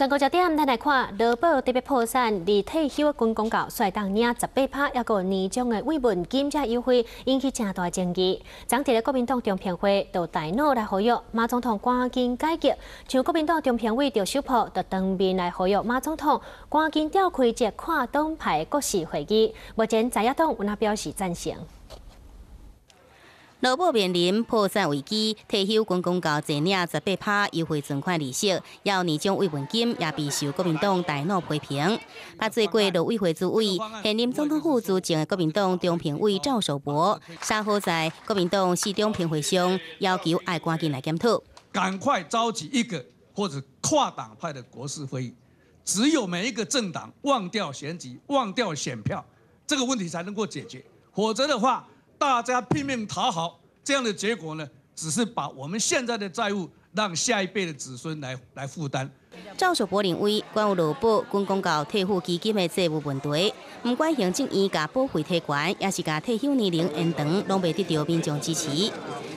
全国焦点，咱来看劳保特别破产，而退休的军公告率当领十八趴，还个年终的慰问金价优惠，引起正大争议。昨天的国民党中评会到大脑来呼吁马总统赶紧改革，像国民党中评委赵秀普就当面来呼吁马总统赶紧召开这跨党派国事会议。目前在野党有哪表示赞成？劳保面临破产危机，退休军公告一领十八趴优惠存款利息，要年终慰问金也备受国民党大脑批评。把做过劳委会主委、现任总统府主席的国民党中评委赵守博，三号在国民党市中评会上要求爱赶紧来检讨，赶快召集一个或者跨党派的国事会议，只有每一个政党忘掉选举、忘掉选票，这个问题才能够解决，否则的话。大家拼命讨好，这样的结果呢，只是把我们现在的债务让下一辈的子孙来来负担。赵守博认为，关于劳保军公告退休基金的债务问题，不管行政院甲保费提悬，也是甲退休年龄延长，拢未得到民众支持。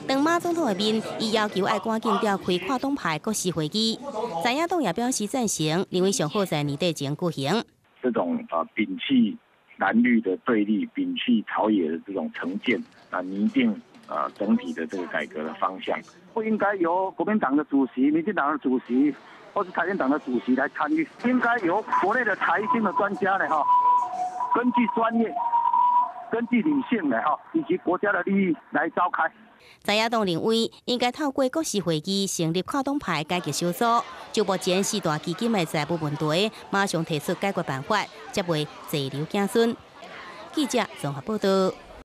当马总统的面，伊要求爱赶紧召开跨党派国事会议，在野党也表示赞成，认为上好在年底前举行。这种啊，摒弃。蓝绿的对立，摒弃朝野的这种成见啊，拟定啊整体的这个改革的方向，不应该由国民党的主席、民进党的主席或是台联党的主席来参与，应该由国内的财经的专家呢哈，根据专业、根据理性的哈，以及国家的利益来召开。在亚东认为，应该透过国事会议成立跨党派解决小组，就目前四大基金的财务问题，马上提出解决办法，才会济流子孙。记者综合报道。